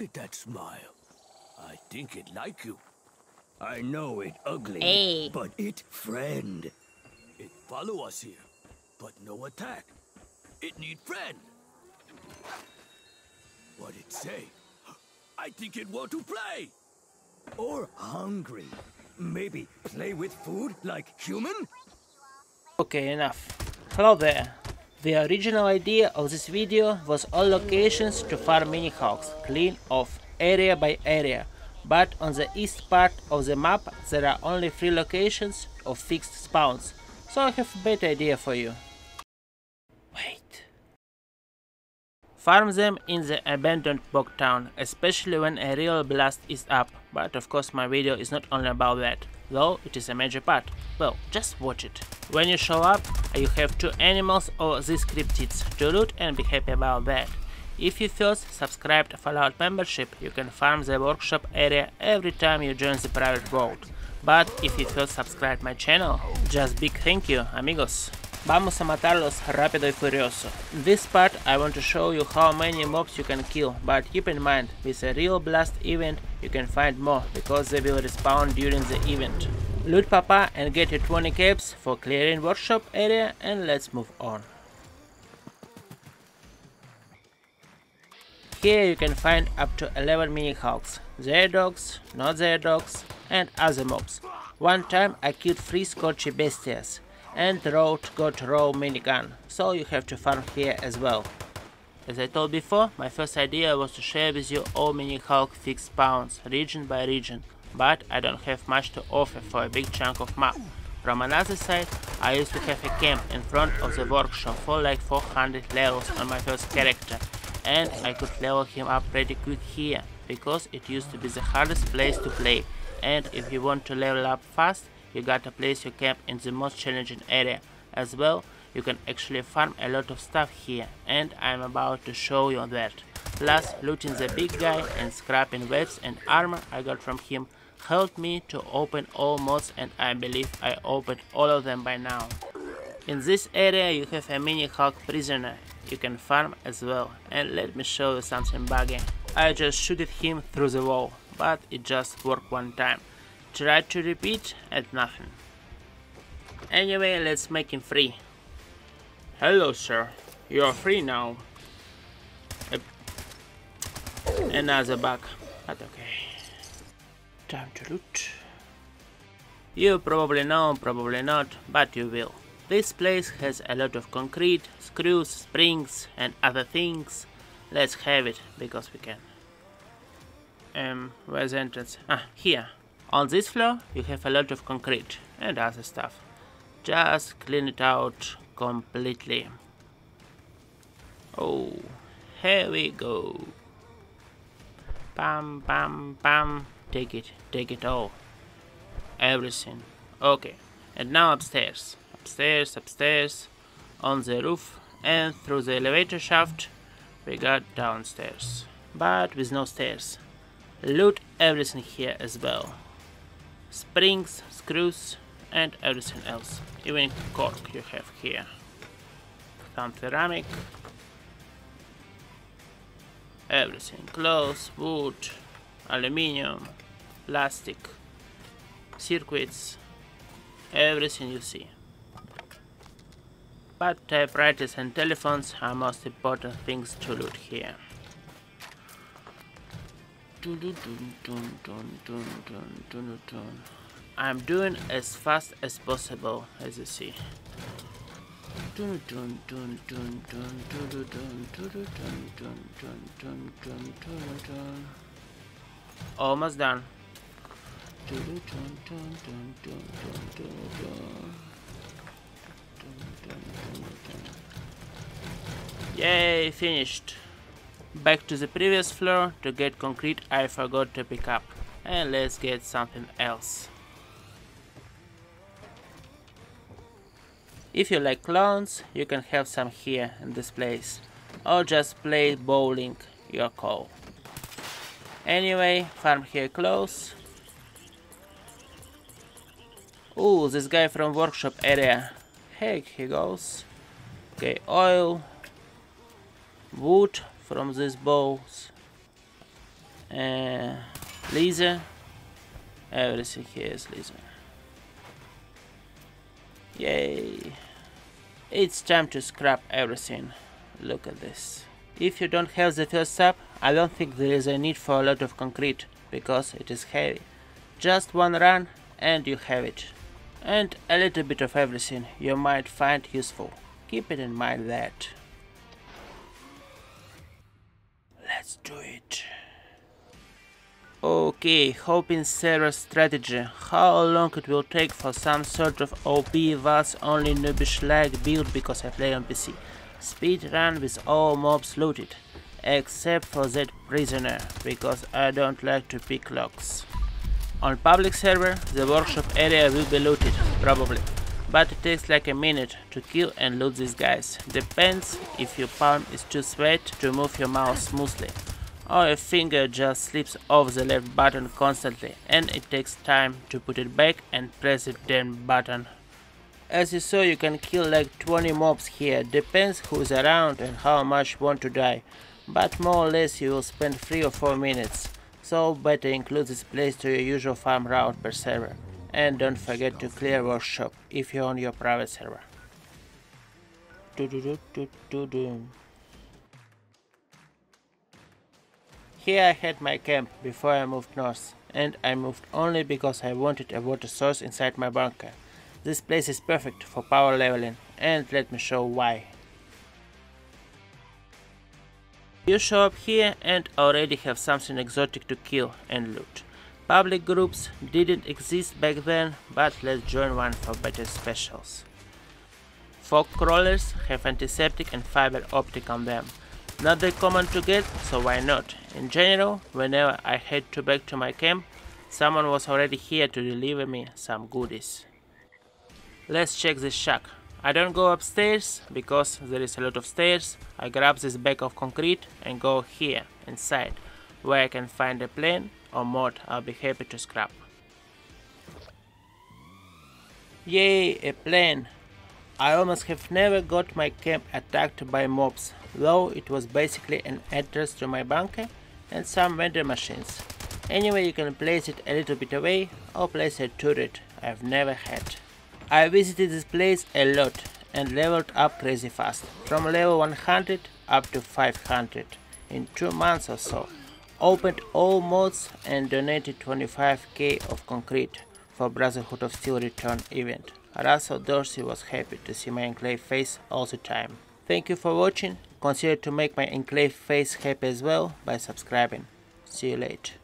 Look at that smile. I think it like you. I know it ugly, Hey. but it friend. It follow us here, but no attack. It need friend. What it say? I think it want to play. Or hungry. Maybe play with food like human? Okay, enough. Hello there. The original idea of this video was all locations to farm mini Hulks, clean off, area by area. But on the east part of the map there are only 3 locations of fixed spawns. So I have a better idea for you. Wait. Farm them in the abandoned bog town, especially when a real blast is up. But of course my video is not only about that, though it is a major part. Well, just watch it. When you show up, you have two animals or these cryptids to loot and be happy about that. If you first subscribe to Fallout membership, you can farm the workshop area every time you join the private world. But if you first subscribe my channel, just big thank you, amigos. Vamos a matarlos rápido y furioso. In this part I want to show you how many mobs you can kill, but keep in mind, with a real blast event you can find more, because they will respawn during the event. Loot Papa and get your 20 caps for clearing workshop area and let's move on. Here you can find up to 11 mini Hulks, their dogs, not their dogs, and other mobs. One time I killed 3 Scorchy Bestias, and road got raw minigun, so you have to farm here as well. As I told before, my first idea was to share with you all mini Hulk fixed spawns, region by region, but I don't have much to offer for a big chunk of map. From another side, I used to have a camp in front of the workshop for like 400 levels on my first character, and I could level him up pretty quick here, because it used to be the hardest place to play, and if you want to level up fast, you gotta place your camp in the most challenging area. As well, you can actually farm a lot of stuff here, and I'm about to show you that. Plus, looting the big guy and scrapping webs and armor I got from him helped me to open all mods and I believe I opened all of them by now. In this area you have a mini Hulk prisoner you can farm as well and let me show you something buggy. I just shooted him through the wall, but it just worked one time. Tried to repeat and nothing. Anyway, let's make him free. Hello sir, you are free now. Another bug, but okay. Time to loot. You probably know, probably not, but you will. This place has a lot of concrete, screws, springs and other things. Let's have it, because we can. Um, where's the entrance? Ah, here. On this floor, you have a lot of concrete and other stuff. Just clean it out completely. Oh, here we go. Bam, bam, bam. Take it, take it all. Everything. Okay, and now upstairs. Upstairs, upstairs, on the roof, and through the elevator shaft, we got downstairs. But with no stairs. Loot everything here as well. Springs, screws, and everything else. Even cork you have here. Some ceramic. Everything. Clothes, wood, aluminium, plastic, circuits, everything you see. But typewriters and telephones are most important things to loot here. I'm doing as fast as possible, as you see. Almost done. Yay, finished. Back to the previous floor to get concrete I forgot to pick up. And let's get something else. If you like clowns, you can have some here in this place. Or just play bowling, your call. Anyway, farm here close. Ooh, this guy from workshop area. Heck, he goes. Okay, oil. Wood from these bowls. uh, laser everything here is laser yay. It's time to scrap everything. Look at this. If you don't have the first step I don't think there is a need for a lot of concrete because it is heavy. Just one run and you have it. And a little bit of everything you might find useful. Keep it in mind that let's do it Okay, hoping server strategy. How long it will take for some sort of OP was only noobish lag build because I play on PC. Speed run with all mobs looted. Except for that prisoner, because I don't like to pick locks. On public server, the workshop area will be looted, probably. But it takes like a minute to kill and loot these guys. Depends if your palm is too sweat to move your mouse smoothly or a finger just slips off the left button constantly and it takes time to put it back and press the damn button. As you saw you can kill like 20 mobs here, depends who's around and how much want to die, but more or less you will spend 3 or 4 minutes, so better include this place to your usual farm route per server. And don't forget to clear workshop if you're on your private server. Here I had my camp before I moved north, and I moved only because I wanted a water source inside my bunker. This place is perfect for power leveling, and let me show why. You show up here and already have something exotic to kill and loot. Public groups didn't exist back then, but let's join one for better specials. Fog crawlers have antiseptic and fiber optic on them, not that common to get, so why not? In general, whenever I head to back to my camp, someone was already here to deliver me some goodies. Let's check this shack. I don't go upstairs because there is a lot of stairs. I grab this bag of concrete and go here, inside, where I can find a plane or mod I'll be happy to scrap. Yay, a plane! I almost have never got my camp attacked by mobs, though it was basically an entrance to my bunker and some vendor machines. Anyway, you can place it a little bit away or place a turret I've never had. I visited this place a lot and leveled up crazy fast, from level 100 up to 500 in 2 months or so. Opened all mods and donated 25k of concrete for Brotherhood of Steel return event. Russell Dorsey was happy to see my enclave face all the time. Thank you for watching, consider to make my enclave face happy as well by subscribing. See you later.